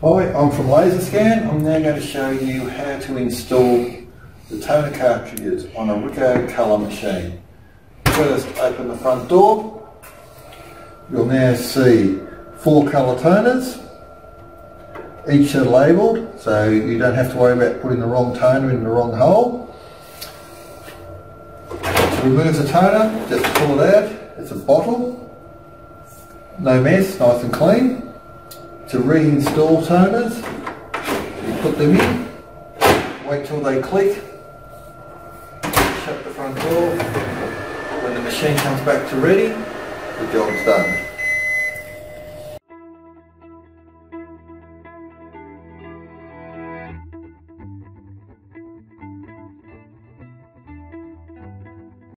Hi, I'm from LaserScan. I'm now going to show you how to install the toner cartridges on a Ricoh colour machine. First, open the front door. You'll now see four colour toners. Each are labelled, so you don't have to worry about putting the wrong toner in the wrong hole. To remove the toner, just pull it out. It's a bottle. No mess, nice and clean to reinstall toners. You put them in, wait till they click, shut the front door. When the machine comes back to ready, the job's done.